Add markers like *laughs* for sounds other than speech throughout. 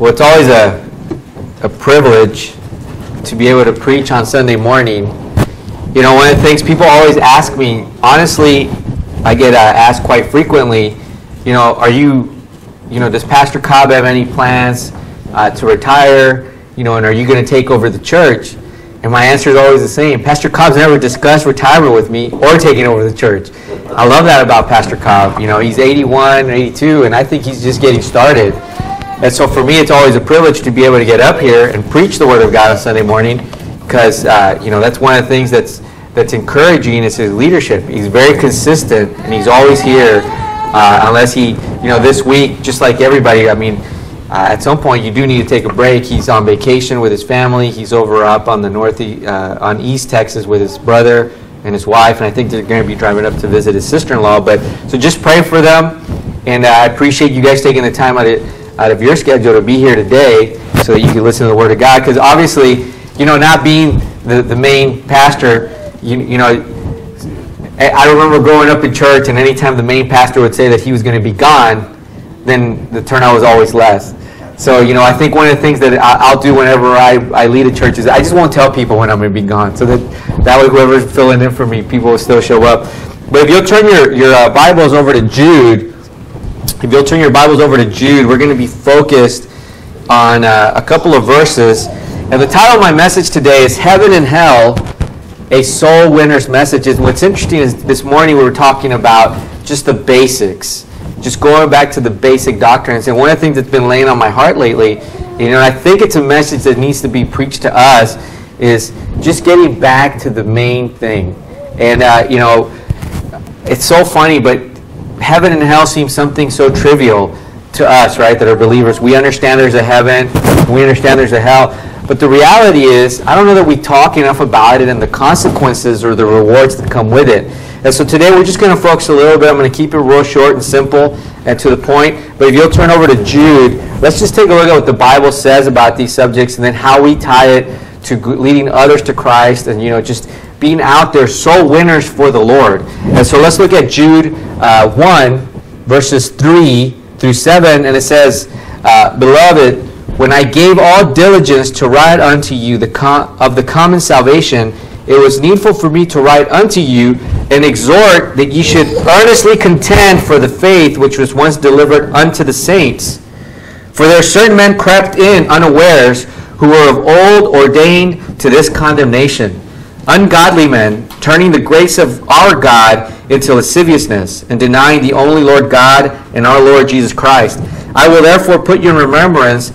Well, it's always a, a privilege to be able to preach on Sunday morning. You know, one of the things people always ask me, honestly, I get uh, asked quite frequently, you know, are you, you know, does Pastor Cobb have any plans uh, to retire? You know, and are you going to take over the church? And my answer is always the same. Pastor Cobb's never discussed retirement with me or taking over the church. I love that about Pastor Cobb. You know, he's 81, 82, and I think he's just getting started. And so for me, it's always a privilege to be able to get up here and preach the Word of God on Sunday morning because, uh, you know, that's one of the things that's, that's encouraging is his leadership. He's very consistent and he's always here uh, unless he, you know, this week, just like everybody, I mean, uh, at some point you do need to take a break. He's on vacation with his family. He's over up on the north, uh, on East Texas with his brother and his wife, and I think they're going to be driving up to visit his sister-in-law. But so just pray for them, and uh, I appreciate you guys taking the time out of out of your schedule to be here today so that you can listen to the Word of God. Because obviously, you know, not being the, the main pastor, you, you know, I remember growing up in church, and anytime the main pastor would say that he was going to be gone, then the turnout was always less. So, you know, I think one of the things that I'll do whenever I, I lead a church is I just won't tell people when I'm going to be gone. So that, that way, whoever's filling in for me, people will still show up. But if you'll turn your, your uh, Bibles over to Jude, if you'll turn your Bibles over to Jude, we're going to be focused on uh, a couple of verses. And the title of my message today is Heaven and Hell, a Soul Winner's Message. And what's interesting is this morning we were talking about just the basics, just going back to the basic doctrines. And one of the things that's been laying on my heart lately, you know, I think it's a message that needs to be preached to us, is just getting back to the main thing. And, uh, you know, it's so funny, but heaven and hell seem something so trivial to us, right, that are believers. We understand there's a heaven, we understand there's a hell. But the reality is, I don't know that we talk enough about it and the consequences or the rewards that come with it. And so today we're just going to focus a little bit. I'm going to keep it real short and simple and to the point. But if you'll turn over to Jude, let's just take a look at what the Bible says about these subjects and then how we tie it to leading others to Christ and, you know, just being out there soul winners for the Lord. And so let's look at Jude uh, 1, verses 3 through 7, and it says, uh, Beloved, when I gave all diligence to write unto you the com- of the common salvation, it was needful for me to write unto you and exhort that ye should earnestly contend for the faith which was once delivered unto the saints. For there are certain men crept in unawares, who were of old ordained to this condemnation ungodly men, turning the grace of our God into lasciviousness, and denying the only Lord God and our Lord Jesus Christ. I will therefore put you in remembrance,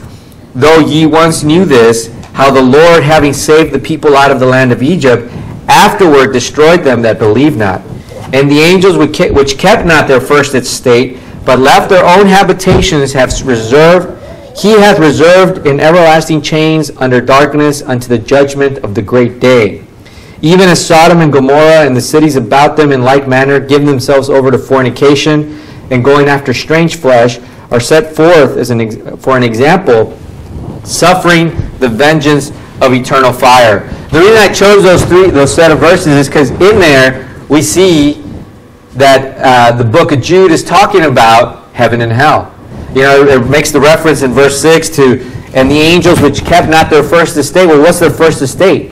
though ye once knew this, how the Lord, having saved the people out of the land of Egypt, afterward destroyed them that believed not. And the angels which kept not their first estate, but left their own habitations, have reserved he hath reserved in everlasting chains under darkness unto the judgment of the great day even as Sodom and Gomorrah and the cities about them in like manner give themselves over to fornication and going after strange flesh, are set forth as an ex- for an example, suffering the vengeance of eternal fire. The reason I chose those three, those set of verses, is because in there we see that uh, the book of Jude is talking about heaven and hell. You know, it makes the reference in verse six to and the angels which kept not their first estate. Well, what's their first estate?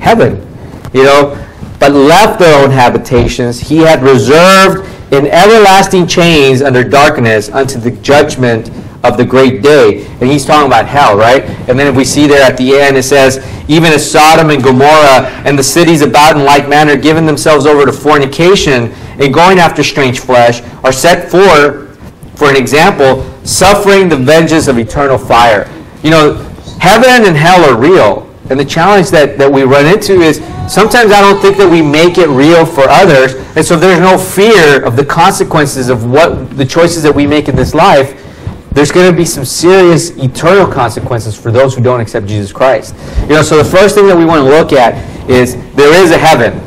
Heaven you know, but left their own habitations. He had reserved in everlasting chains under darkness unto the judgment of the great day. And he's talking about hell, right? And then if we see there at the end, it says, even as Sodom and Gomorrah and the cities about in like manner, giving themselves over to fornication and going after strange flesh, are set for, for an example, suffering the vengeance of eternal fire. You know, heaven and hell are real. And the challenge that, that we run into is sometimes I don't think that we make it real for others. And so there's no fear of the consequences of what the choices that we make in this life. There's going to be some serious eternal consequences for those who don't accept Jesus Christ. You know, so the first thing that we want to look at is there is a heaven.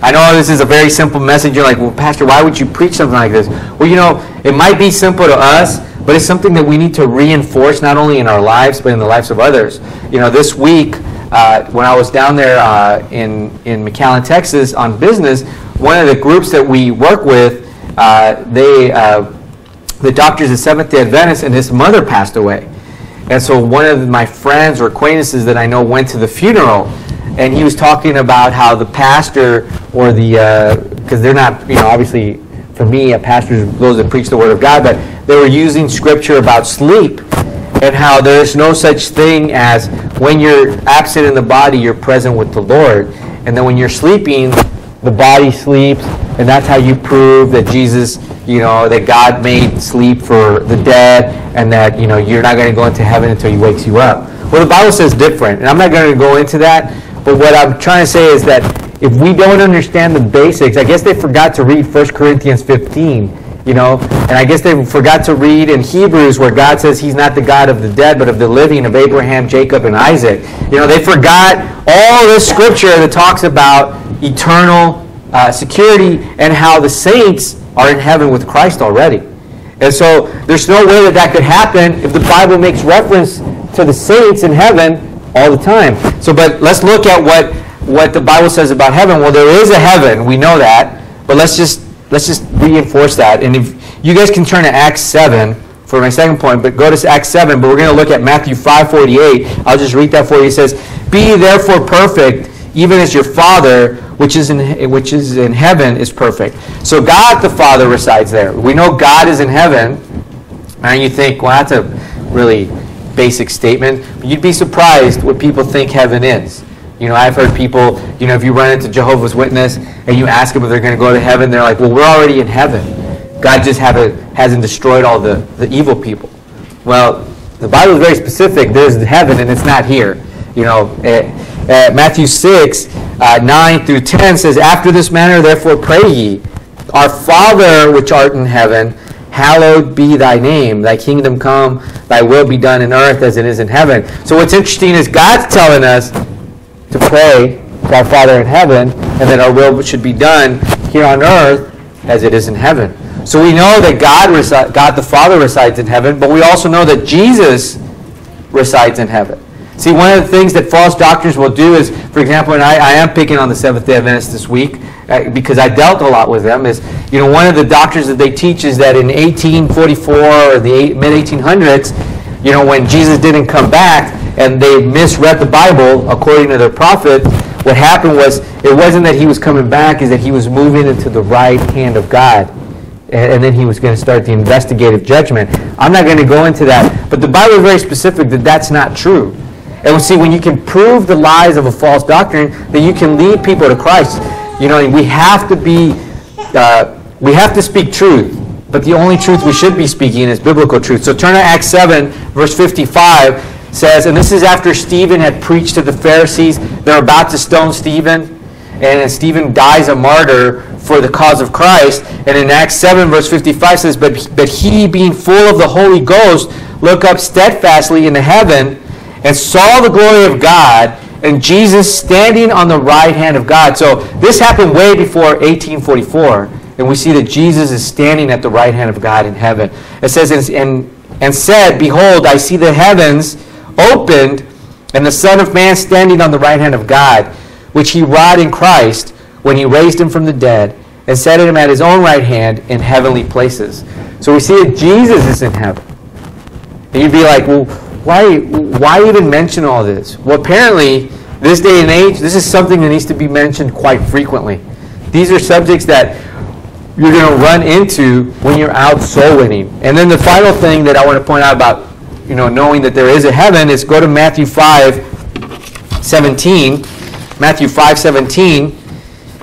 I know this is a very simple message. You're like, well, Pastor, why would you preach something like this? Well, you know, it might be simple to us, but it's something that we need to reinforce not only in our lives but in the lives of others. You know, this week uh, when I was down there uh, in in McAllen, Texas, on business, one of the groups that we work with, uh, they uh, the doctors at Seventh Day Adventist, and his mother passed away. And so one of my friends or acquaintances that I know went to the funeral, and he was talking about how the pastor or the, because they're not, you know, obviously, for me, a pastor is those that preach the Word of God, but they were using scripture about sleep and how there's no such thing as when you're absent in the body, you're present with the Lord. And then when you're sleeping, the body sleeps, and that's how you prove that Jesus, you know, that God made sleep for the dead, and that, you know, you're not going to go into heaven until He wakes you up. Well, the Bible says different, and I'm not going to go into that, but what I'm trying to say is that if we don't understand the basics, I guess they forgot to read 1 Corinthians 15 you know? And i guess they forgot to read in hebrews where god says he's not the god of the dead but of the living of abraham jacob and isaac. You know they forgot all this scripture that talks about eternal uh, security and how the saints are in heaven with christ already. And so there's no way that that could happen if the bible makes reference to the saints in heaven all the time. So but let's look at what what the bible says about heaven. Well there is a heaven. We know that. But let's just let's just reinforce that. And if you guys can turn to Acts 7 for my second point, but go to Acts 7, but we're going to look at Matthew 5:48. I'll just read that for you. It says, "Be therefore perfect, even as your Father which is in which is in heaven is perfect." So God the Father resides there. We know God is in heaven. And you think, well, that's a really basic statement. But you'd be surprised what people think heaven is. You know, I've heard people, you know, if you run into Jehovah's Witness and you ask them if they're going to go to heaven, they're like, well, we're already in heaven. God just haven't, hasn't destroyed all the, the evil people. Well, the Bible is very specific. There's heaven and it's not here. You know, uh, uh, Matthew 6, uh, 9 through 10 says, After this manner, therefore, pray ye, Our Father which art in heaven, hallowed be thy name. Thy kingdom come, thy will be done in earth as it is in heaven. So what's interesting is God's telling us to pray to our Father in heaven, and that our will should be done here on earth as it is in heaven. So we know that God, resi- God the Father resides in heaven, but we also know that Jesus resides in heaven. See, one of the things that false doctrines will do is, for example, and I, I am picking on the Seventh day Adventists this week uh, because I dealt a lot with them, is, you know, one of the doctrines that they teach is that in 1844 or the mid 1800s, you know, when Jesus didn't come back, and they misread the Bible according to their prophet, what happened was it wasn't that he was coming back, is that he was moving into the right hand of God. And, then he was going to start the investigative judgment. I'm not going to go into that, but the Bible is very specific that that's not true. And we see when you can prove the lies of a false doctrine, then you can lead people to Christ. You know, we have to be, uh, we have to speak truth. But the only truth we should be speaking is biblical truth. So turn to Acts 7, verse 55 says, and this is after Stephen had preached to the Pharisees. They're about to stone Stephen, and Stephen dies a martyr for the cause of Christ. And in Acts 7, verse 55 says, But, but he, being full of the Holy Ghost, looked up steadfastly into heaven and saw the glory of God and Jesus standing on the right hand of God. So this happened way before 1844. And we see that Jesus is standing at the right hand of God in heaven. It says, and, and said, Behold, I see the heavens opened, and the Son of Man standing on the right hand of God, which he wrought in Christ when he raised him from the dead and set him at his own right hand in heavenly places. So we see that Jesus is in heaven. And you'd be like, well, why, why even mention all this? Well, apparently, this day and age, this is something that needs to be mentioned quite frequently. These are subjects that you're going to run into when you're out soul winning. And then the final thing that I want to point out about you know, knowing that there is a heaven is go to Matthew 5, 17. Matthew 5, 17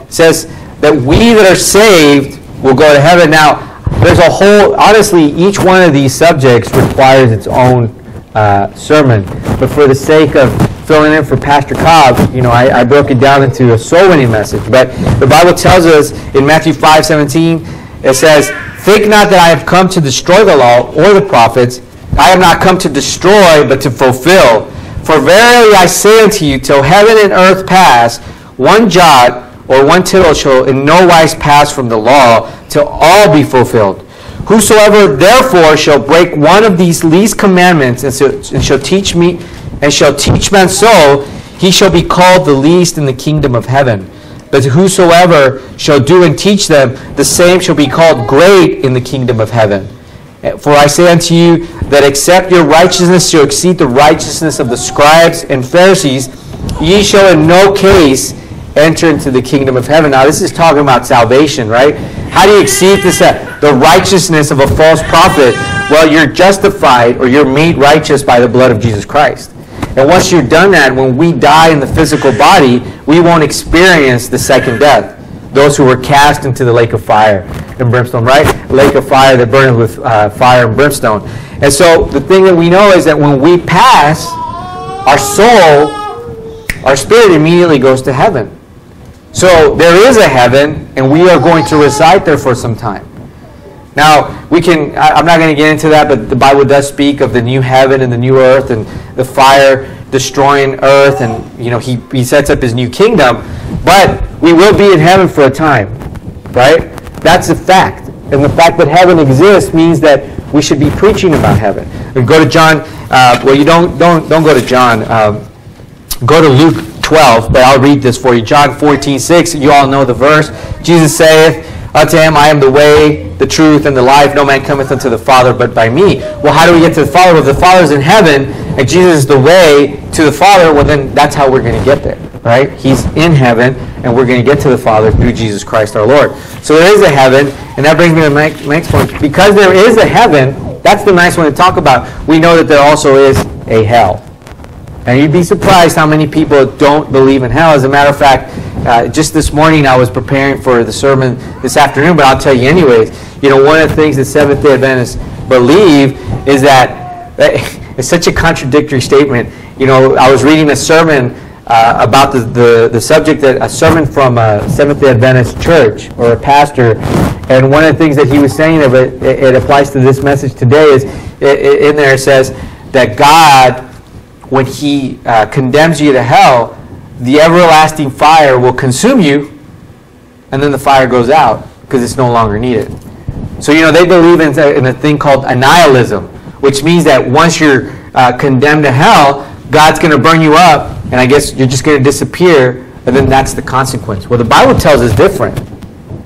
says that we that are saved will go to heaven. Now, there's a whole, honestly, each one of these subjects requires its own uh, sermon. But for the sake of filling in for Pastor Cobb, you know, I, I, broke it down into a soul winning message. But the Bible tells us in Matthew 5, 17, it says, Think not that I have come to destroy the law or the prophets. I have not come to destroy, but to fulfill. For verily I say unto you, till heaven and earth pass, one jot or one tittle shall in no wise pass from the law, till all be fulfilled. Whosoever therefore shall break one of these least commandments and, so, and shall teach me and shall teach men so, he shall be called the least in the kingdom of heaven. But whosoever shall do and teach them, the same shall be called great in the kingdom of heaven. For I say unto you that except your righteousness shall exceed the righteousness of the scribes and Pharisees, ye shall in no case enter into the kingdom of heaven. Now, this is talking about salvation, right? How do you exceed this, uh, the righteousness of a false prophet? Well, you're justified or you're made righteous by the blood of Jesus Christ. And once you've done that, when we die in the physical body, we won't experience the second death. Those who were cast into the lake of fire and brimstone, right? Lake of fire that burns with uh, fire and brimstone. And so the thing that we know is that when we pass, our soul, our spirit immediately goes to heaven. So there is a heaven, and we are going to reside there for some time. Now, we can, I'm not going to get into that, but the Bible does speak of the new heaven and the new earth and the fire destroying earth, and, you know, he, he sets up his new kingdom. But we will be in heaven for a time, right? That's a fact. And the fact that heaven exists means that we should be preaching about heaven. And go to John, uh, well, you don't, don't, don't go to John. Um, go to Luke 12, but I'll read this for you. John 14, 6, you all know the verse. Jesus saith, Unto him I am the way, the truth, and the life. No man cometh unto the Father but by me. Well, how do we get to the Father? Well, the Father's in heaven, and Jesus is the way to the Father. Well, then that's how we're going to get there, right? He's in heaven, and we're going to get to the Father through Jesus Christ our Lord. So there is a heaven, and that brings me to the next point. Because there is a heaven, that's the nice one to talk about. We know that there also is a hell. And you'd be surprised how many people don't believe in hell. As a matter of fact, uh, just this morning I was preparing for the sermon this afternoon, but I'll tell you anyways. You know, one of the things that Seventh day Adventists believe is that *laughs* it's such a contradictory statement. You know, I was reading a sermon uh, about the, the, the, subject that a sermon from a Seventh day Adventist church or a pastor, and one of the things that he was saying of it, it, it applies to this message today, is it, in there it says that God, when He uh, condemns you to hell, the everlasting fire will consume you, and then the fire goes out because it's no longer needed. So, you know, they believe in a, in a thing called annihilism, which means that once you're uh, condemned to hell, God's going to burn you up, and I guess you're just going to disappear, and then that's the consequence. Well, the Bible tells us different.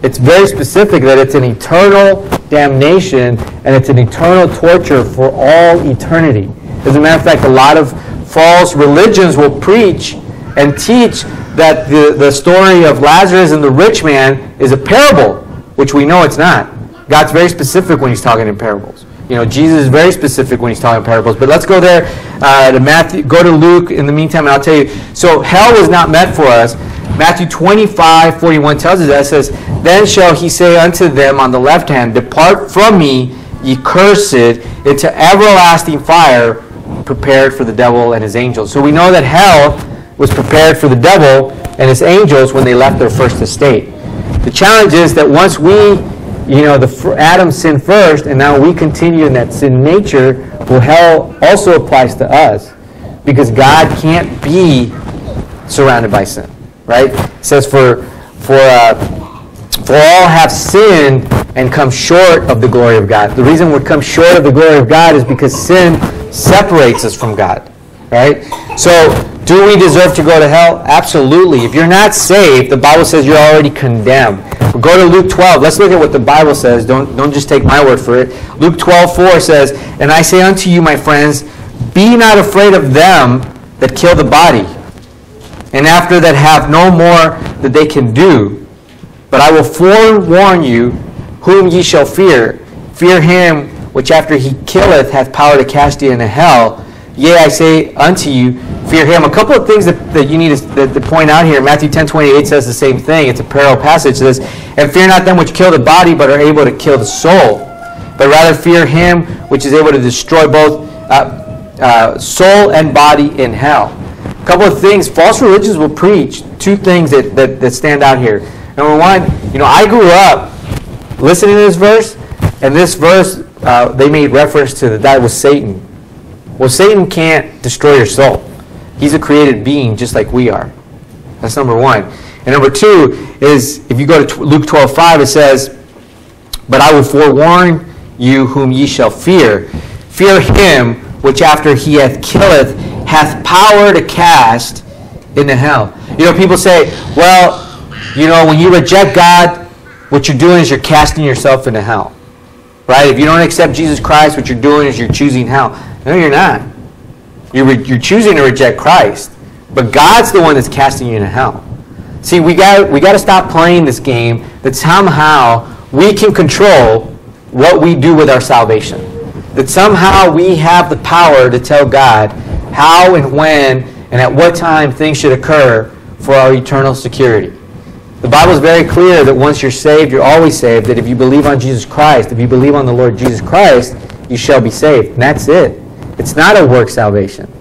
It's very specific that it's an eternal damnation and it's an eternal torture for all eternity. As a matter of fact, a lot of false religions will preach and teach that the, the story of Lazarus and the rich man is a parable, which we know it's not. God's very specific when he's talking in parables. You know, Jesus is very specific when he's talking parables. But let's go there uh, to Matthew. Go to Luke in the meantime, and I'll tell you. So hell was not meant for us. Matthew 25, 41 tells us that. It says, Then shall he say unto them on the left hand, Depart from me, ye cursed, into everlasting fire, prepared for the devil and his angels. So we know that hell was prepared for the devil and his angels when they left their first estate. The challenge is that once we, you know, the Adam sinned first, and now we continue in that sin nature, well, hell also applies to us because God can't be surrounded by sin, right? It says for for uh, for all have sinned and come short of the glory of God. The reason we come short of the glory of God is because sin separates us from God, right? So do we deserve to go to hell? Absolutely. If you're not saved, the Bible says you're already condemned. Go to Luke 12. Let's look at what the Bible says. Don't, don't just take my word for it. Luke 12, 4 says, And I say unto you, my friends, be not afraid of them that kill the body, and after that have no more that they can do. But I will forewarn you whom ye shall fear. Fear him which after he killeth hath power to cast you into hell. Yea, I say unto you, fear him. A couple of things that, that you need to, to, point out here. Matthew 10 28 says the same thing. It's a parallel passage. It says, And fear not them which kill the body, but are able to kill the soul. But rather fear him which is able to destroy both uh, uh, soul and body in hell. A couple of things. False religions will preach two things that, that, that stand out here. Number one, you know, I grew up listening to this verse, and this verse, uh, they made reference to that that was Satan well, Satan can't destroy your soul. He's a created being just like we are. That's number one. And number two is if you go to Luke 12 5, it says, But I will forewarn you whom ye shall fear. Fear him which after he hath killeth hath power to cast into hell. You know, people say, well, you know, when you reject God, what you're doing is you're casting yourself into hell. right? If you don't accept Jesus Christ, what you're doing is you're choosing hell. No, you're not. You're, re- you're choosing to reject Christ, but God's the one that's casting you into hell. See, we got we got to stop playing this game that somehow we can control what we do with our salvation. That somehow we have the power to tell God how and when and at what time things should occur for our eternal security. The Bible is very clear that once you're saved, you're always saved. That if you believe on Jesus Christ, if you believe on the Lord Jesus Christ, you shall be saved. And that's it. It's not a work salvation.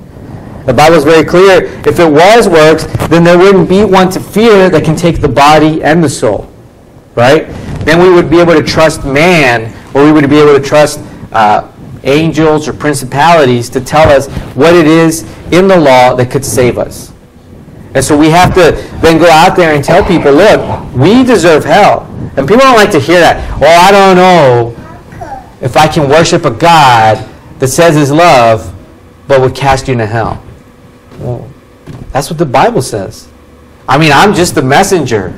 The Bible is very clear. If it was works, then there wouldn't be one to fear that can take the body and the soul. Right? Then we would be able to trust man, or we would be able to trust uh, angels or principalities to tell us what it is in the law that could save us. And so we have to then go out there and tell people, look, we deserve hell. And people don't like to hear that. Well, I don't know if I can worship a God that says his love, but would cast you into hell. Well, that's what the Bible says. I mean, I'm just the messenger.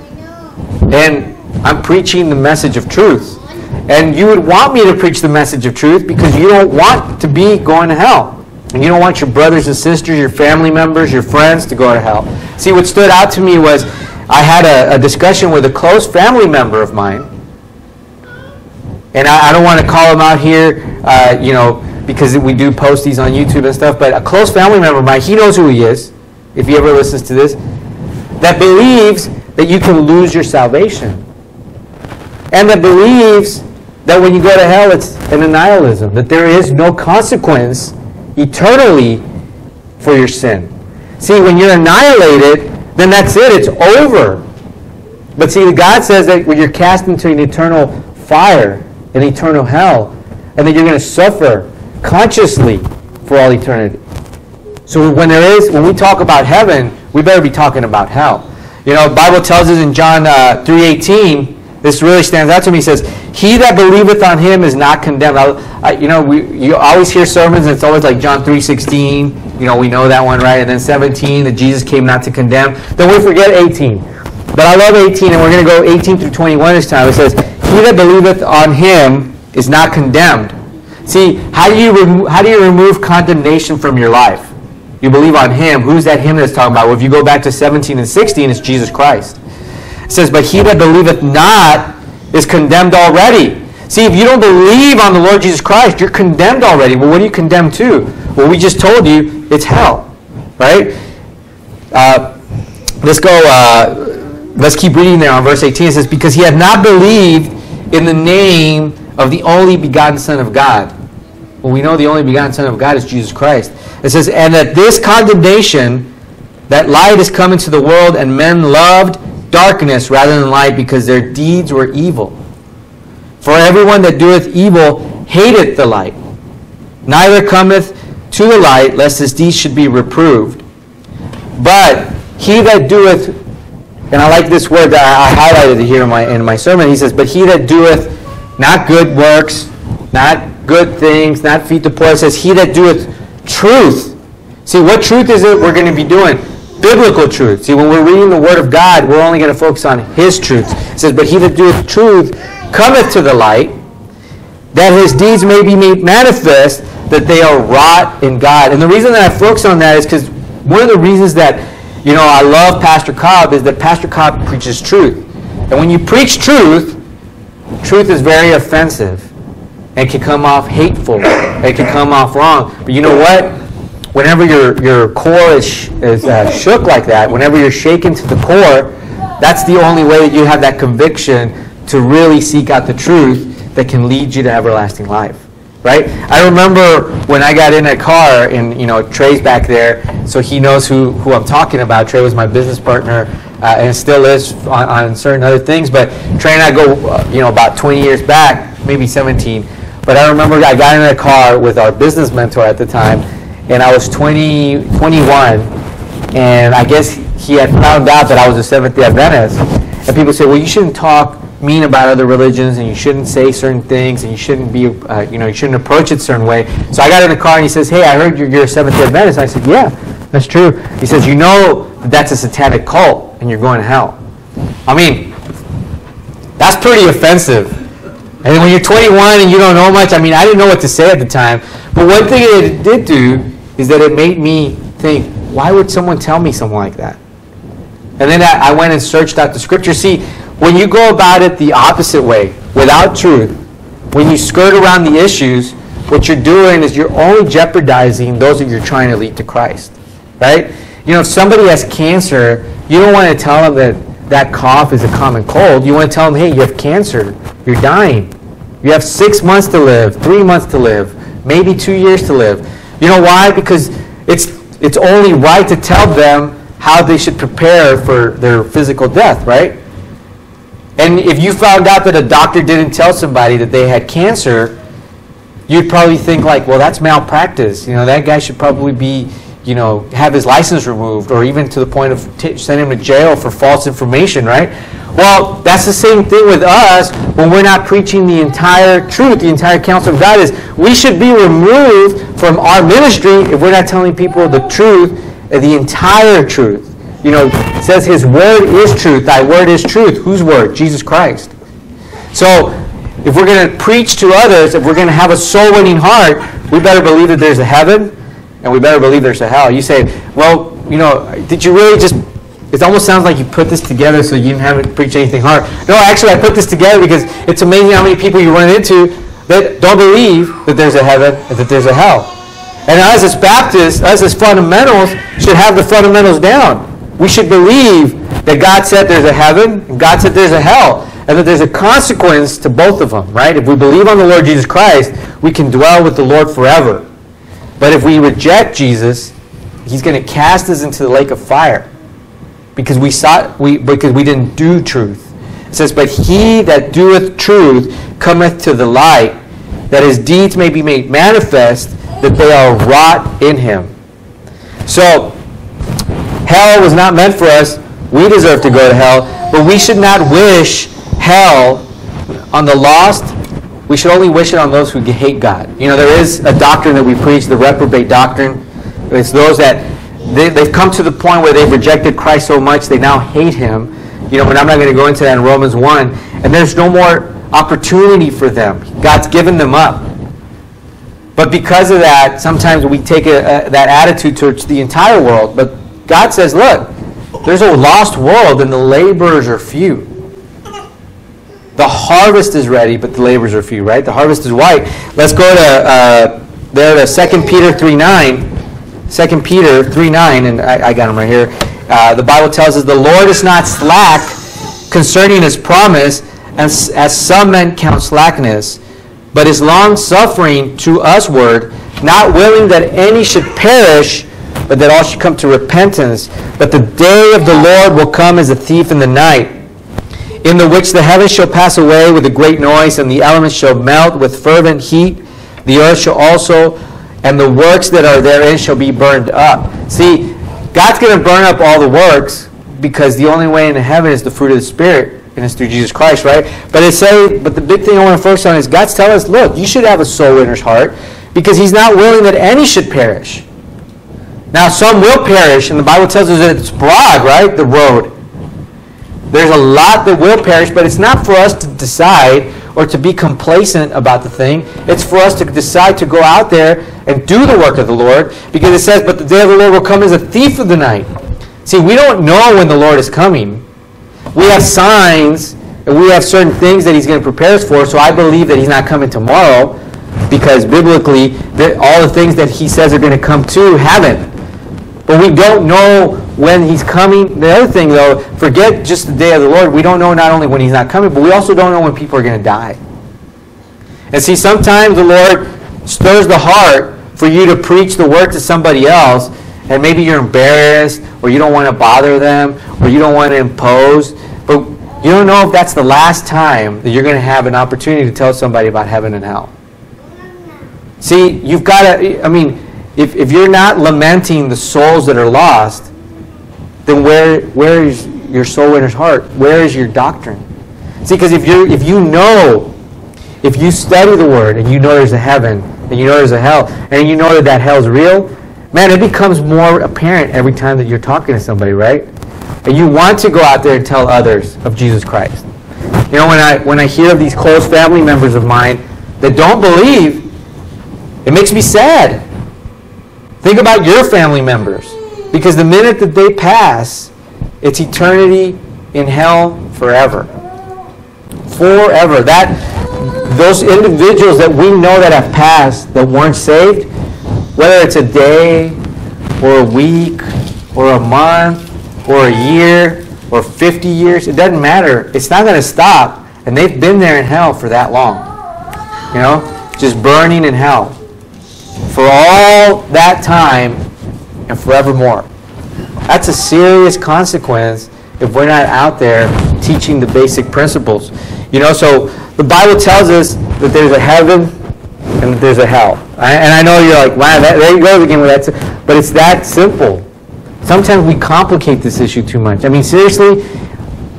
And I'm preaching the message of truth. And you would want me to preach the message of truth because you don't want to be going to hell. And you don't want your brothers and sisters, your family members, your friends to go to hell. See, what stood out to me was I had a, a discussion with a close family member of mine. And I, I don't want to call him out here, uh, you know, because we do post these on YouTube and stuff, but a close family member of mine, he knows who he is, if he ever listens to this, that believes that you can lose your salvation. And that believes that when you go to hell, it's an annihilism, that there is no consequence eternally for your sin. See, when you're annihilated, then that's it, it's over. But see, God says that when you're cast into an eternal fire, an eternal hell, and that you're going to suffer consciously for all eternity. So when there is, when we talk about heaven, we better be talking about hell. You know, Bible tells us in John uh, 3.18, this really stands out to me. He says, He that believeth on him is not condemned. I, I, you know, we, you always hear sermons, and it's always like John 3.16. You know, we know that one, right? And then 17, that Jesus came not to condemn. Then we forget 18. But I love 18, and we're going to go 18 through 21 this time. It says, He that believeth on him is not condemned. See, how do you, remo- how do you remove condemnation from your life? You believe on him. Who's that him that's talking about? Well, if you go back to 17 and 16, it's Jesus Christ. It says, But he that believeth not is condemned already. See, if you don't believe on the Lord Jesus Christ, you're condemned already. Well, what are you condemned to? Well, we just told you it's hell, right? Uh, let's go, uh, let's keep reading there on verse 18. It says, Because he had not believed in the name of the only begotten Son of God. Well, we know the only begotten Son of God is Jesus Christ. It says, And that this condemnation, that light is come into the world, and men loved darkness rather than light because their deeds were evil. For everyone that doeth evil hateth the light, neither cometh to the light, lest his deeds should be reproved. But he that doeth, and I like this word that I highlighted here in my, in my sermon, he says, But he that doeth not good works, not good things, not feed the poor, it says, He that doeth truth. See, what truth is it we're going to be doing? biblical truth. See, when we're reading the Word of God, we're only going to focus on His truth. It says, But he that doeth truth cometh to the light, that his deeds may be made manifest, that they are wrought in God. And the reason that I focus on that is because one of the reasons that, you know, I love Pastor Cobb is that Pastor Cobb preaches truth. And when you preach truth, truth is very offensive. and can come off hateful. It can come off wrong. But you know what? whenever your, your core is, is uh, shook like that, whenever you're shaken to the core, that's the only way that you have that conviction to really seek out the truth that can lead you to everlasting life. Right? I remember when I got in a car, and you know Trey's back there, so he knows who, who I'm talking about. Trey was my business partner, uh, and still is on, on, certain other things. But Trey and I go, uh, you know, about 20 years back, maybe 17. But I remember I got in a car with our business mentor at the time, and I was 20, 21, and I guess he had found out that I was a Seventh-day Adventist. And people say, well, you shouldn't talk mean about other religions, and you shouldn't say certain things, and you shouldn't be, uh, you know, you shouldn't approach it certain way. So I got in the car, and he says, hey, I heard you're, you're a Seventh-day Adventist. I said, yeah, that's true. He says, you know that's a satanic cult, and you're going to hell. I mean, that's pretty offensive. And when you're 21 and you don't know much, I mean, I didn't know what to say at the time. But one thing it did do is that it made me think, why would someone tell me something like that? And then I, I went and searched out the scripture. See, when you go about it the opposite way, without truth, when you skirt around the issues, what you're doing is you're only jeopardizing those that you're trying to lead to Christ. Right? You know, if somebody has cancer, you don't want to tell them that that cough is a common cold. You want to tell them, hey, you have cancer. You're dying. You have six months to live, three months to live, maybe two years to live. You know why? Because it's, it's only right to tell them how they should prepare for their physical death, right? And if you found out that a doctor didn't tell somebody that they had cancer, you'd probably think like, well, that's malpractice. You know, that guy should probably be, you know, have his license removed, or even to the point of t- sending him to jail for false information, right? Well, that's the same thing with us when we're not preaching the entire truth, the entire counsel of God is we should be removed from our ministry if we're not telling people the truth, uh, the entire truth. You know, it says his word is truth, thy word is truth. Whose word? Jesus Christ. So, if we're going to preach to others, if we're going to have a soul winning heart, we better believe that there's a heaven and we better believe there's a hell. You say, well, you know, did you really just it almost sounds like you put this together so you haven't preached anything hard. No, actually, I put this together because it's amazing how many people you run into that don't believe that there's a heaven and that there's a hell. And us as Baptists, us as fundamentals, should have the fundamentals down. We should believe that God said there's a heaven, and God said there's a hell, and that there's a consequence to both of them, right? If we believe on the Lord Jesus Christ, we can dwell with the Lord forever. But if we reject Jesus, He's going to cast us into the lake of fire because we sought we because we didn't do truth. It says, But he that doeth truth cometh to the light, that his deeds may be made manifest, that they are wrought in him. So hell was not meant for us. We deserve to go to hell, but we should not wish hell on the lost. We should only wish it on those who hate God. You know, there is a doctrine that we preach, the reprobate doctrine. It's those that they, they've come to the point where they've rejected Christ so much they now hate him. You know, but I'm not going to go into that in Romans 1. And there's no more opportunity for them. God's given them up. But because of that, sometimes we take a, a, that attitude towards the entire world. But God says, look, there's a lost world and the laborers are few. The harvest is ready, but the laborers are few, right? The harvest is white. Let's go to uh, there to 2 Peter 3 9. 2 Peter 3 9, and I, I got them right here. Uh, the Bible tells us the Lord is not slack concerning his promise, as, as some men count slackness, but is long suffering to usward, not willing that any should perish, but that all should come to repentance. But the day of the Lord will come as a thief in the night, in the which the heavens shall pass away with a great noise, and the elements shall melt with fervent heat. The earth shall also and the works that are therein shall be burned up. See, God's going to burn up all the works because the only way into heaven is the fruit of the Spirit, and it's through Jesus Christ, right? But it say, but the big thing I want to focus on is God's telling us, look, you should have a soul winner's heart because He's not willing that any should perish. Now, some will perish, and the Bible tells us that it's broad, right? The road. There's a lot that will perish, but it's not for us to decide or to be complacent about the thing. It's for us to decide to go out there and do the work of the Lord because it says, But the day of the Lord will come as a thief of the night. See, we don't know when the Lord is coming. We have signs and we have certain things that He's going to prepare us for, so I believe that He's not coming tomorrow because biblically, all the things that He says are going to come to haven't. But we don't know when he's coming. The other thing, though, forget just the day of the Lord. We don't know not only when he's not coming, but we also don't know when people are going to die. And see, sometimes the Lord stirs the heart for you to preach the word to somebody else, and maybe you're embarrassed, or you don't want to bother them, or you don't want to impose. But you don't know if that's the last time that you're going to have an opportunity to tell somebody about heaven and hell. See, you've got to, I mean, if, if you're not lamenting the souls that are lost, then where, where is your soul winner's heart? Where is your doctrine? See, because if, you if you know, if you study the Word and you know there's a heaven and you know there's a hell and you know that that hell is real, man, it becomes more apparent every time that you're talking to somebody, right? And you want to go out there and tell others of Jesus Christ. You know, when I when I hear of these close family members of mine that don't believe, it makes me sad. Think about your family members. Because the minute that they pass, it's eternity in hell forever. Forever. That those individuals that we know that have passed that weren't saved, whether it's a day or a week or a month or a year or 50 years, it doesn't matter. It's not going to stop. And they've been there in hell for that long. You know, just burning in hell for all that time and forevermore. That's a serious consequence if we're not out there teaching the basic principles. You know, so the Bible tells us that there's a heaven and that there's a hell. And I know you're like, wow, that, there you go again with that. But it's that simple. Sometimes we complicate this issue too much. I mean, seriously,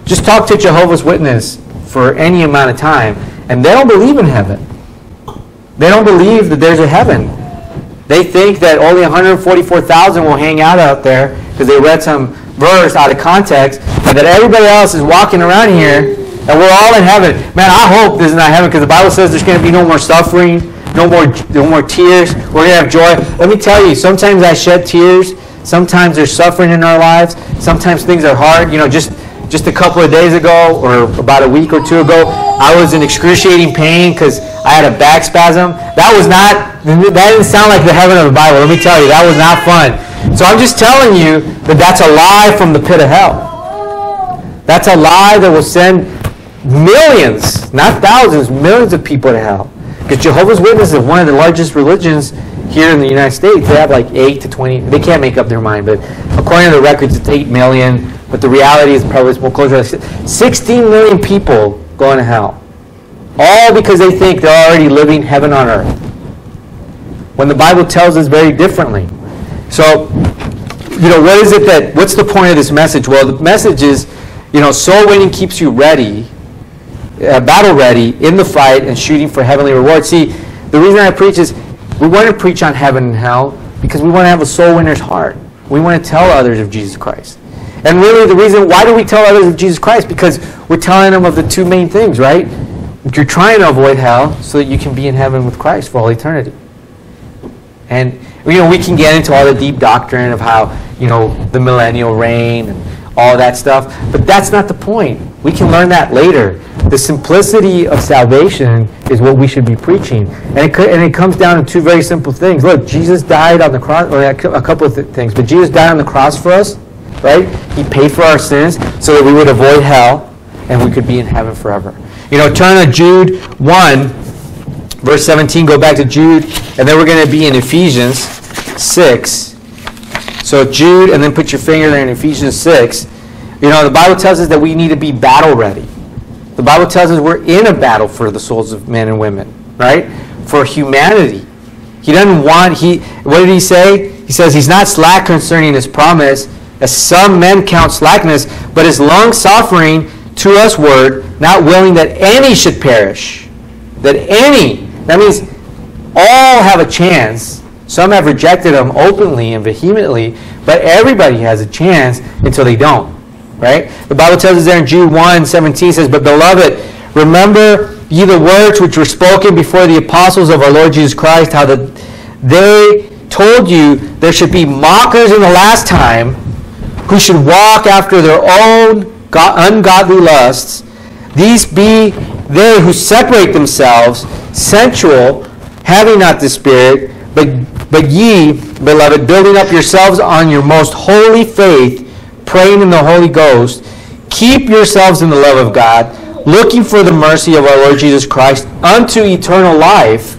just talk to Jehovah's Witness for any amount of time, and they don't believe in heaven. They don't believe that there's a heaven. They think that only 144,000 will hang out out there because they read some verse out of context, and that everybody else is walking around here, and we're all in heaven. Man, I hope this is not heaven because the Bible says there's going to be no more suffering, no more, no more tears. We're going to have joy. Let me tell you, sometimes I shed tears. Sometimes there's suffering in our lives. Sometimes things are hard. You know, just just a couple of days ago or about a week or two ago, I was in excruciating pain because I had a back spasm. That was not, that didn't sound like the heaven of the Bible. Let me tell you, that was not fun. So I'm just telling you that that's a lie from the pit of hell. That's a lie that will send millions, not thousands, millions of people to hell. Because Jehovah's Witnesses is one of the largest religions here in the United States. They have like 8 to 20, they can't make up their mind, but according to the records, it's 8 million but the reality is probably more closer to 16 million people going to hell. All because they think they're already living heaven on earth. When the Bible tells us very differently. So, you know, what is it that, what's the point of this message? Well, the message is, you know, soul winning keeps you ready, uh, battle ready in the fight and shooting for heavenly reward. See, the reason I preach is we want to preach on heaven and hell because we want to have a soul winner's heart. We want to tell others of Jesus Christ. And really, the reason why do we tell others of Jesus Christ? Because we're telling them of the two main things, right? You're trying to avoid hell so that you can be in heaven with Christ for all eternity. And you know, we can get into all the deep doctrine of how you know the millennial reign and all that stuff, but that's not the point. We can learn that later. The simplicity of salvation is what we should be preaching, and it, and it comes down to two very simple things. Look, Jesus died on the cross, or a couple of th- things, but Jesus died on the cross for us right? He paid for our sins so that we would avoid hell and we could be in heaven forever. You know, turn to Jude 1, verse 17. Go back to Jude, and then we're going to be in Ephesians 6. So Jude, and then put your finger in Ephesians 6. You know, the Bible tells us that we need to be battle ready. The Bible tells us we're in a battle for the souls of men and women, right? For humanity. He doesn't want, he, what did he say? He says he's not slack concerning his promise, as some men count slackness, but is long suffering to usward, not willing that any should perish. That any, that means all have a chance. Some have rejected him openly and vehemently, but everybody has a chance until they don't. Right? The Bible tells us there in Jude 1 17 says, But beloved, remember ye the words which were spoken before the apostles of our Lord Jesus Christ, how that they told you there should be mockers in the last time who should walk after their own ungodly lusts. These be they who separate themselves, sensual, having not the Spirit, but, but ye, beloved, building up yourselves on your most holy faith, praying in the Holy Ghost, keep yourselves in the love of God, looking for the mercy of our Lord Jesus Christ unto eternal life.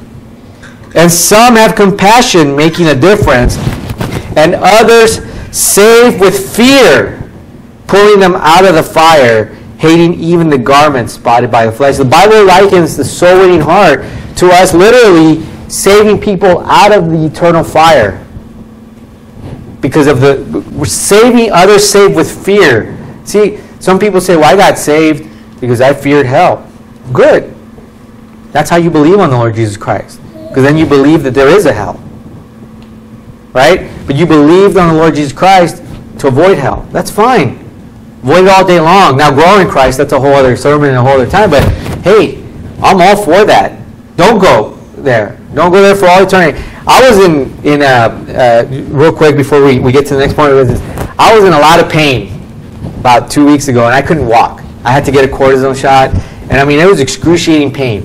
And some have compassion, making a difference, and others save with fear, pulling them out of the fire, hating even the garments spotted by the flesh. The Bible likens the soul winning heart to us literally saving people out of the eternal fire. Because of the we're saving others saved with fear. See, some people say, Well, I got saved because I feared hell. Good. That's how you believe on the Lord Jesus Christ. Because then you believe that there is a hell right? But you believed on the Lord Jesus Christ to avoid hell. That's fine. Avoid it all day long. Now, grow in Christ, that's a whole other sermon and a whole other time, but hey, I'm all for that. Don't go there. Don't go there for all eternity. I was in, in uh, uh, real quick before we, we get to the next point of this, I was in a lot of pain about two weeks ago, and I couldn't walk. I had to get a cortisone shot, and I mean, it was excruciating pain.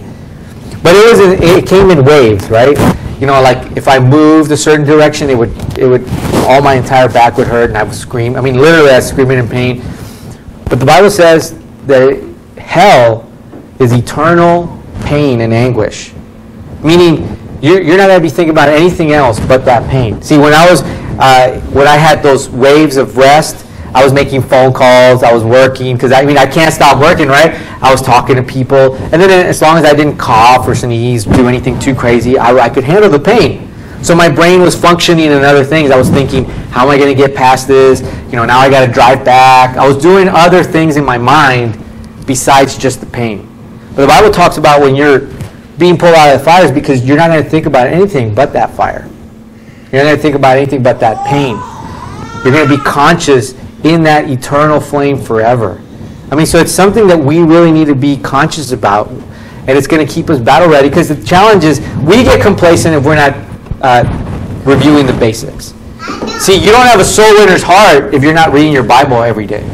But it was in, it came in waves, right? You know, like if I moved a certain direction, it would it would all my entire back would hurt, and I would scream. I mean, literally, I was screaming in pain. But the Bible says that hell is eternal pain and anguish, meaning you're, you're not going to be thinking about anything else but that pain. See, when I was uh, when I had those waves of rest I was making phone calls. I was working because I mean I can't stop working, right? I was talking to people, and then as long as I didn't cough or sneeze, do anything too crazy, I, I could handle the pain. So my brain was functioning in other things. I was thinking, how am I going to get past this? You know, now I got to drive back. I was doing other things in my mind besides just the pain. But the Bible talks about when you're being pulled out of the fires because you're not going to think about anything but that fire. You're not going to think about anything but that pain. You're going to be conscious in that eternal flame forever. I mean, so it's something that we really need to be conscious about, and it's going to keep us battle ready because the challenge is we get complacent if we're not uh, reviewing the basics. See, you don't have a soul winner's heart if you're not reading your Bible every day.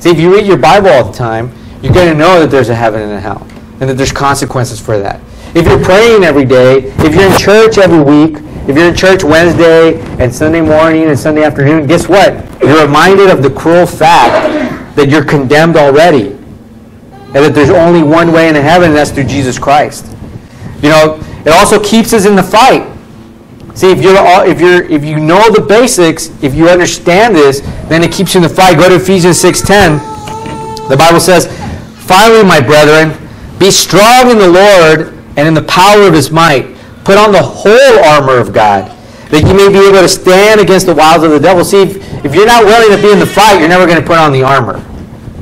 See, if you read your Bible all the time, you're going to know that there's a heaven and a hell, and that there's consequences for that. If you're praying every day, if you're in church every week, if you're in church Wednesday and Sunday morning and Sunday afternoon, guess what? You're reminded of the cruel fact that you're condemned already. And that there's only one way into heaven, and that's through Jesus Christ. You know, it also keeps us in the fight. See, if you're if you're if you know the basics, if you understand this, then it keeps you in the fight. Go to Ephesians 6:10. The Bible says, "Finally, my brethren, be strong in the Lord and in the power of his might." Put on the whole armor of God, that you may be able to stand against the wiles of the devil. See, if, if you're not willing to be in the fight, you're never going to put on the armor,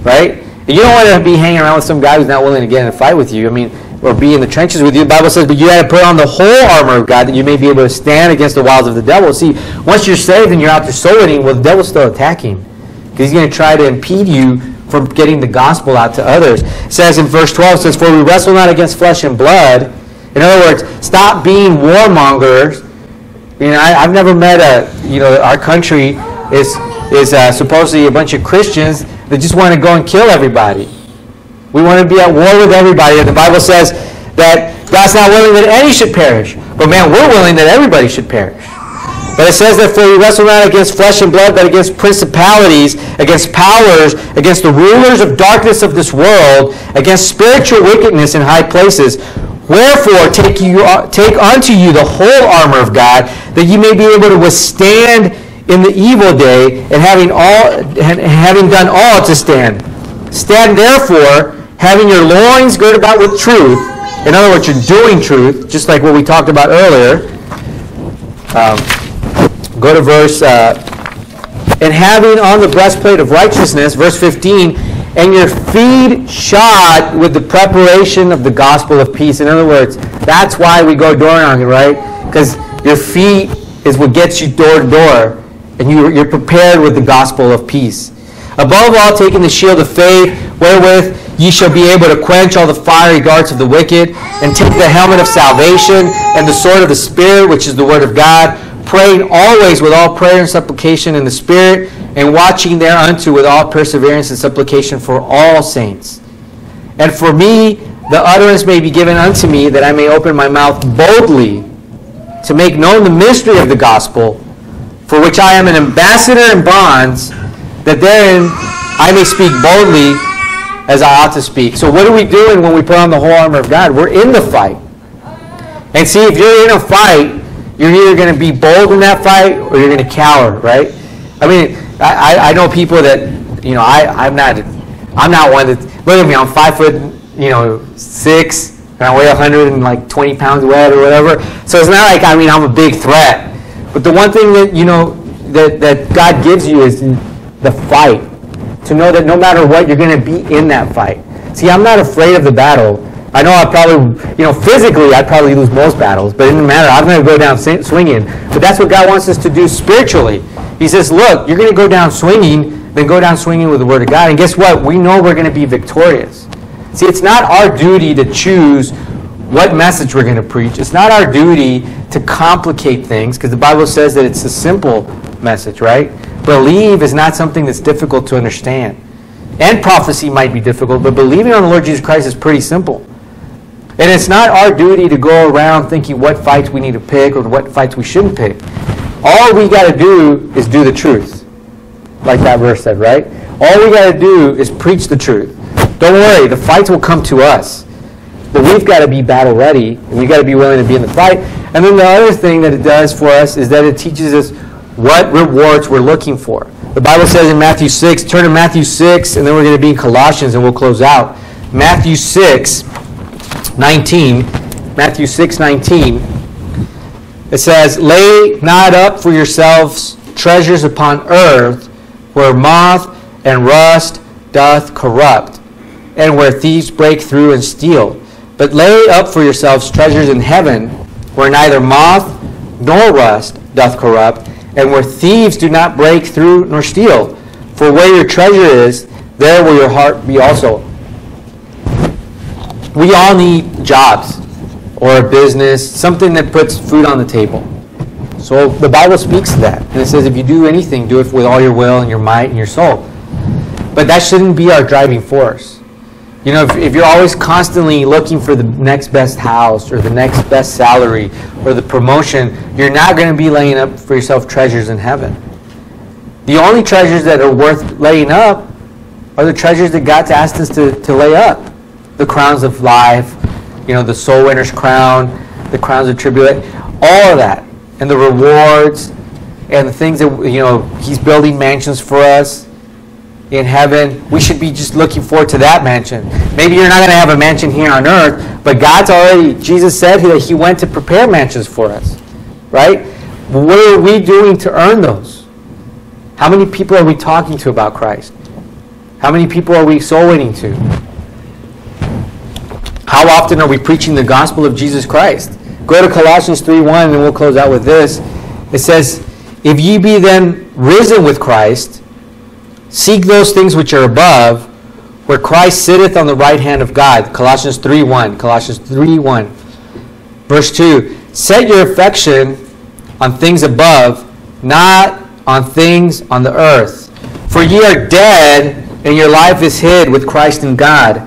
right? You don't want to be hanging around with some guy who's not willing to get in a fight with you. I mean, or be in the trenches with you. The Bible says, but you got to put on the whole armor of God that you may be able to stand against the wiles of the devil. See, once you're saved and you're out there soul winning, well, the devil's still attacking because he's going to try to impede you from getting the gospel out to others. It says in verse 12, says, For we wrestle not against flesh and blood, in other words, stop being warmongers. You know, I, have never met a, you know, our country is, is uh, supposedly a bunch of Christians that just want to go and kill everybody. We want to be at war with everybody. And the Bible says that God's not willing that any should perish. But man, we're willing that everybody should perish. But it says that for we wrestle not against flesh and blood, but against principalities, against powers, against the rulers of darkness of this world, against spiritual wickedness in high places. Wherefore, take, you, uh, take unto you the whole armor of God, that you may be able to withstand in the evil day, and having, all, having done all to stand. Stand therefore, having your loins girded about with truth. In other words, you're doing truth, just like what we talked about earlier. Um, go to verse, uh, and having on the breastplate of righteousness, verse 15, and your feet shod with the preparation of the gospel of peace. In other words, that's why we go door knocking, right? Because your feet is what gets you door to door, and you, you're prepared with the gospel of peace. Above all, taking the shield of faith, wherewith ye shall be able to quench all the fiery darts of the wicked, and take the helmet of salvation and the sword of the Spirit, which is the word of God, praying always with all prayer and supplication in the Spirit and watching thereunto with all perseverance and supplication for all saints. And for me, the utterance may be given unto me, that I may open my mouth boldly to make known the mystery of the gospel, for which I am an ambassador in bonds, that therein I may speak boldly as I ought to speak. So what are we doing when we put on the whole armor of God? We're in the fight. And see, if you're in a fight, you're either going to be bold in that fight or you're going to cower, right? I mean, I, I know people that, you know, I, I'm not, I'm not one that, look at me, I'm five foot, you know, six, and I weigh 120 pounds weight or whatever. So it's not like, I mean, I'm a big threat. But the one thing that, you know, that, that God gives you is the fight. To know that no matter what, you're going to be in that fight. See, I'm not afraid of the battle. I know I probably, you know, physically I'd probably lose most battles, but it doesn't matter. I'm going to go down swinging. But that's what God wants us to do spiritually. He says, look, you're going to go down swinging. then go down swinging with the Word of God. And guess what? We know we're going to be victorious. See, it's not our duty to choose what message we're going to preach. It's not our duty to complicate things because the Bible says that it's a simple message, right? Believe is not something that's difficult to understand. And prophecy might be difficult, but believing on the Lord Jesus Christ is pretty simple. And it's not our duty to go around thinking what fights we need to pick or what fights we shouldn't pick. All we got to do is do the truth. Like that verse said, right? All we got to do is preach the truth. Don't worry, the fights will come to us. But we've got to be battle ready, and we've got to be willing to be in the fight. And then the other thing that it does for us is that it teaches us what rewards we're looking for. The Bible says in Matthew 6, turn to Matthew 6, and then we're going to be in Colossians, and we'll close out. Matthew 6, 19. Matthew 6, 19. It says, Lay not up for yourselves treasures upon earth, where moth and rust doth corrupt, and where thieves break through and steal. But lay up for yourselves treasures in heaven, where neither moth nor rust doth corrupt, and where thieves do not break through nor steal. For where your treasure is, there will your heart be also. We all need jobs or a business, something that puts food on the table. So the Bible speaks to that. And it says if you do anything, do it with all your will and your might and your soul. But that shouldn't be our driving force. You know, if, if you're always constantly looking for the next best house or the next best salary or the promotion, you're not going to be laying up for yourself treasures in heaven. The only treasures that are worth laying up are the treasures that God's asked us to, to lay up the crowns of life, you know, the soul winner's crown, the crowns of tribulation, all of that, and the rewards, and the things that, you know, He's building mansions for us in heaven. We should be just looking forward to that mansion. Maybe you're not going to have a mansion here on earth, but God's already, Jesus said that He went to prepare mansions for us, right? What are we doing to earn those? How many people are we talking to about Christ? How many people are we soul winning to? How often are we preaching the gospel of Jesus Christ? Go to Colossians 3:1 and we'll close out with this. It says, "If ye be then risen with Christ, seek those things which are above, where Christ sitteth on the right hand of God." Colossians 3:1. Colossians 3:1. Verse 2, "Set your affection on things above, not on things on the earth. For ye are dead, and your life is hid with Christ in God."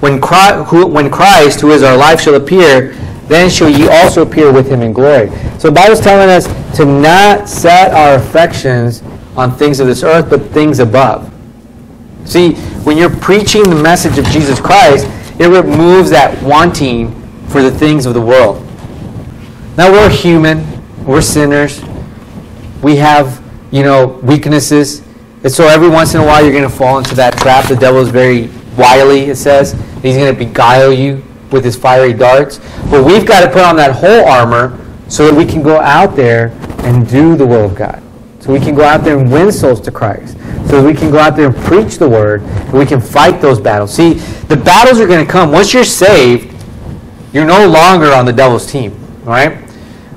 When Christ, who, when Christ, who is our life, shall appear, then shall ye also appear with him in glory. So the Bible's telling us to not set our affections on things of this earth, but things above. See, when you're preaching the message of Jesus Christ, it removes that wanting for the things of the world. Now we're human, we're sinners, we have, you know, weaknesses, and so every once in a while you're going to fall into that trap. The devil is very wily, it says. He's going to beguile you with his fiery darts. But we've got to put on that whole armor so that we can go out there and do the will of God. So we can go out there and win souls to Christ. So we can go out there and preach the word and we can fight those battles. See, the battles are going to come. Once you're saved, you're no longer on the devil's team. All right?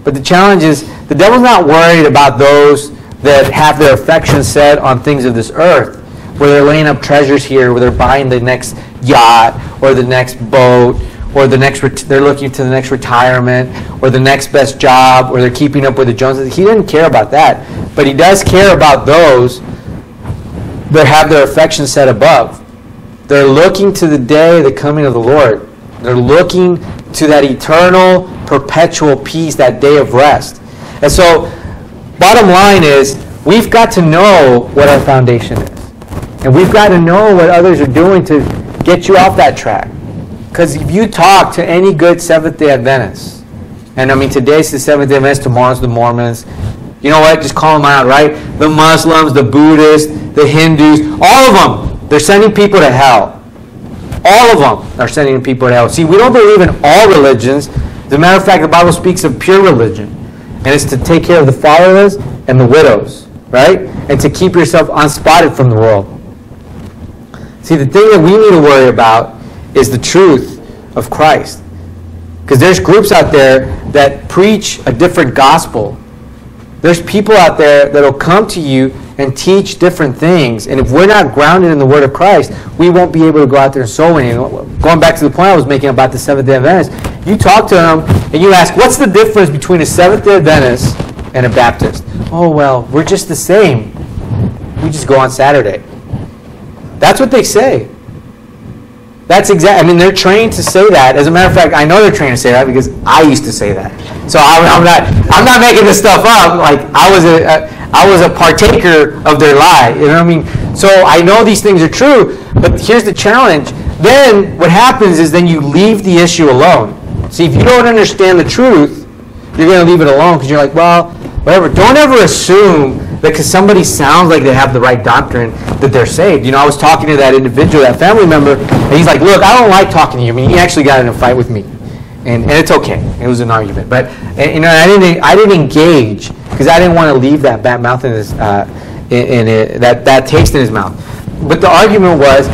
But the challenge is the devil's not worried about those that have their affection set on things of this earth where they're laying up treasures here, where they're buying the next yacht or the next boat or the next they're looking to the next retirement or the next best job or they're keeping up with the Joneses. He doesn't care about that, but he does care about those that have their affection set above. They're looking to the day of the coming of the Lord. They're looking to that eternal, perpetual peace, that day of rest. And so, bottom line is, we've got to know what our foundation is. And we've got to know what others are doing to get you off that track. Because if you talk to any good Seventh day Adventist, and I mean, today's the Seventh day Adventist, tomorrow's the Mormons, you know what? Just call them out, right? The Muslims, the Buddhists, the Hindus, all of them, they're sending people to hell. All of them are sending people to hell. See, we don't believe in all religions. As a matter of fact, the Bible speaks of pure religion. And it's to take care of the fatherless and the widows, right? And to keep yourself unspotted from the world. See, the thing that we need to worry about is the truth of Christ. Because there's groups out there that preach a different gospel. There's people out there that'll come to you and teach different things. And if we're not grounded in the Word of Christ, we won't be able to go out there and soul winning. Going back to the point I was making about the Seventh day Adventist, you talk to them and you ask, what's the difference between a Seventh day Adventist and a Baptist? Oh, well, we're just the same. We just go on Saturday. That's what they say. That's exact. I mean, they're trained to say that. As a matter of fact, I know they're trained to say that because I used to say that. So I'm, I'm not. I'm not making this stuff up. Like I was a, a, I was a partaker of their lie. You know what I mean? So I know these things are true. But here's the challenge. Then what happens is then you leave the issue alone. See, if you don't understand the truth, you're going to leave it alone because you're like, well, whatever. Don't ever assume because somebody sounds like they have the right doctrine that they're saved. You know, I was talking to that individual, that family member, and he's like, look, I don't like talking to you. I mean, he actually got in a fight with me. And, and it's okay. It was an argument. But, and, you know, I didn't, I didn't engage because I didn't want to leave that bad mouth in his, uh, in, in it, that, that taste in his mouth. But the argument was,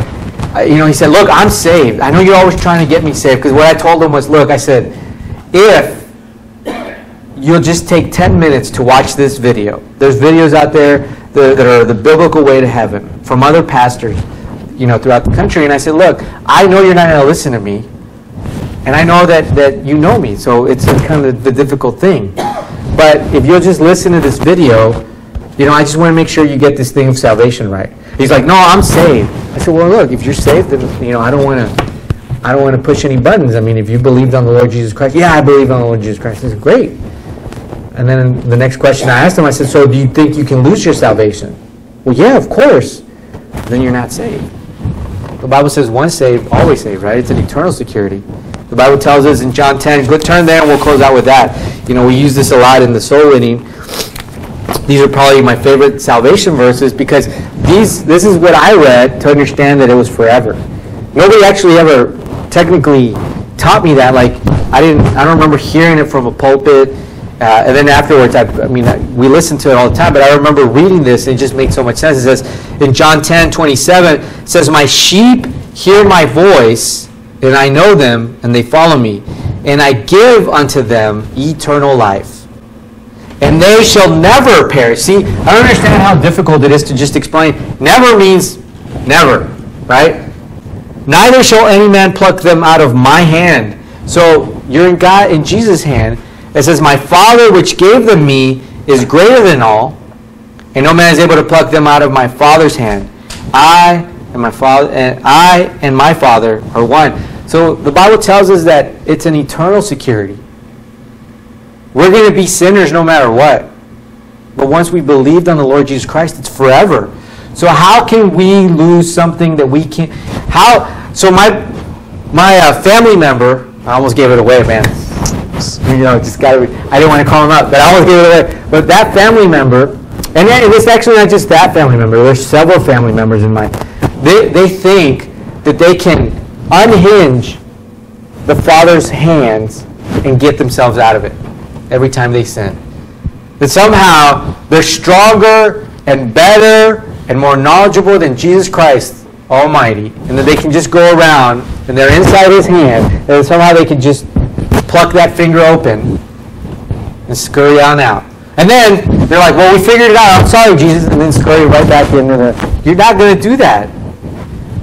uh, you know, he said, look, I'm saved. I know you're always trying to get me saved. Because what I told him was, look, I said, if you'll just take 10 minutes to watch this video. There's videos out there that, that, are the biblical way to heaven from other pastors, you know, throughout the country. And I said, look, I know you're not going to listen to me, and I know that, that you know me, so it's kind of the difficult thing. But if you'll just listen to this video, you know, I just want to make sure you get this thing of salvation right. He's like, no, I'm saved. I said, well, look, if you're saved, then, you know, I don't want to. I don't want to push any buttons. I mean, if you believed on the Lord Jesus Christ, yeah, I believe on the Lord Jesus Christ. Said, great. And then the next question I asked him, I said, So do you think you can lose your salvation? Well, yeah, of course. Then you're not saved. The Bible says once saved, always saved, right? It's an eternal security. The Bible tells us in John 10, go turn there and we'll close out with that. You know, we use this a lot in the soul winning. These are probably my favorite salvation verses because these this is what I read to understand that it was forever. Nobody actually ever technically taught me that. Like I didn't I don't remember hearing it from a pulpit uh, and then afterwards, I, I mean, I, we listen to it all the time, but I remember reading this and it just made so much sense. It says in John 10 27, it says, My sheep hear my voice, and I know them, and they follow me. And I give unto them eternal life. And they shall never perish. See, I understand how difficult it is to just explain. Never means never, right? Neither shall any man pluck them out of my hand. So you're in God in Jesus' hand it says, My Father which gave them me is greater than all, and no man is able to pluck them out of my Father's hand. I and my Father and I and my Father are one. So the Bible tells us that it's an eternal security. We're going to be sinners no matter what. But once we believed on the Lord Jesus Christ, it's forever. So how can we lose something that we can't? How? So my my uh, family member, I almost gave it away, man you know, just got to, I didn't want to call him up, but I give it away. But that family member, and it's actually not just that family member. There's several family members in my. They they think that they can unhinge the father's hands and get themselves out of it every time they sin. That somehow they're stronger and better and more knowledgeable than Jesus Christ Almighty, and that they can just go around and they're inside His hand, and somehow they can just pluck that finger open and scurry on out. And then they're like, well, we figured it out. I'm sorry, Jesus. And then scurry right back into the. You're not going to do that.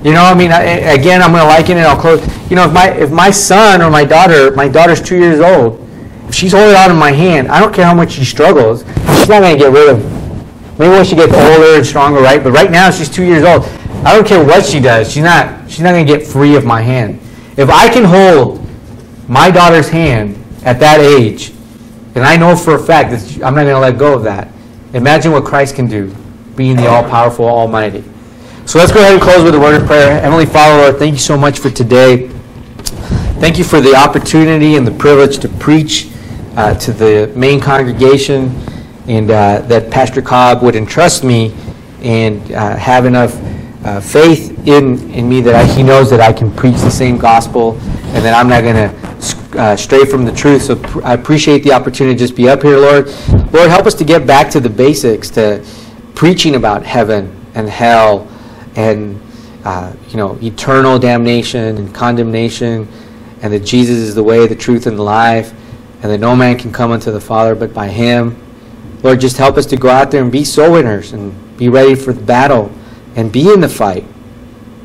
You know, I mean, I, again, I'm going to liken it. I'll close. You know, if my if my son or my daughter, my daughter's two years old, if she's holding out in my hand, I don't care how much she struggles, she's not going to get rid of. Maybe when she gets older and stronger, right? But right now, she's two years old. I don't care what she does. She's not. She's not going to get free of my hand. If I can hold my daughter's hand at that age, and I know for a fact that I'm not going to let go of that. Imagine what Christ can do, being the all powerful, almighty. So let's go ahead and close with a word of prayer. Heavenly Father, thank you so much for today. Thank you for the opportunity and the privilege to preach uh, to the main congregation, and uh, that Pastor Cobb would entrust me and uh, have enough uh, faith in, in me that I, he knows that I can preach the same gospel and that I'm not going to uh, stray from the truth. So I appreciate the opportunity to just be up here, Lord. Lord, help us to get back to the basics, to preaching about heaven and hell and uh, you know eternal damnation and condemnation, and that Jesus is the way, the truth, and the life, and that no man can come unto the Father but by Him. Lord, just help us to go out there and be soul winners and be ready for the battle, and be in the fight,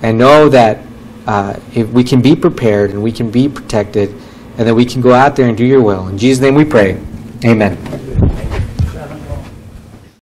and know that uh, if we can be prepared and we can be protected, and that we can go out there and do your will. In Jesus' name we pray. Amen.